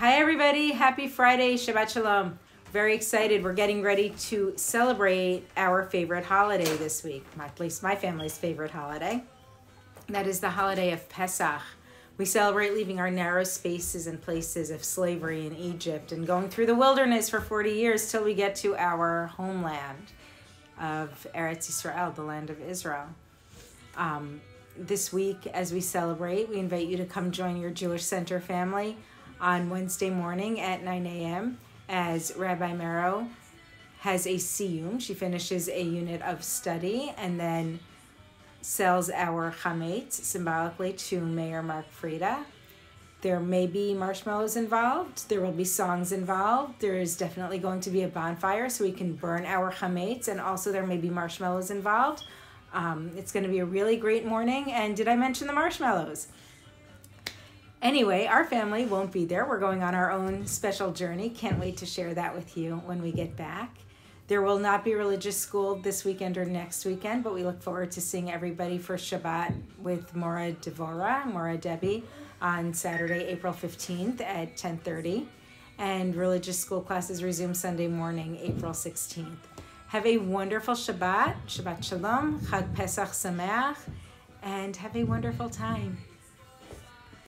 Hi, everybody. Happy Friday. Shabbat Shalom. Very excited. We're getting ready to celebrate our favorite holiday this week, at least my family's favorite holiday. That is the holiday of Pesach. We celebrate leaving our narrow spaces and places of slavery in Egypt and going through the wilderness for 40 years till we get to our homeland of Eretz Israel, the land of Israel. Um, this week, as we celebrate, we invite you to come join your Jewish Center family on Wednesday morning at 9 a.m. as Rabbi Merow has a siyum. She finishes a unit of study and then sells our chametz symbolically to Mayor Mark Freda. There may be marshmallows involved. There will be songs involved. There is definitely going to be a bonfire so we can burn our chametz, and also there may be marshmallows involved. Um, it's going to be a really great morning. And did I mention the marshmallows? Anyway, our family won't be there. We're going on our own special journey. Can't wait to share that with you when we get back. There will not be religious school this weekend or next weekend, but we look forward to seeing everybody for Shabbat with Mora Devora, Mora Debbie, on Saturday, April 15th at 10:30, and religious school classes resume Sunday morning, April 16th. Have a wonderful Shabbat, Shabbat Shalom, Chag Pesach Sameach, and have a wonderful time.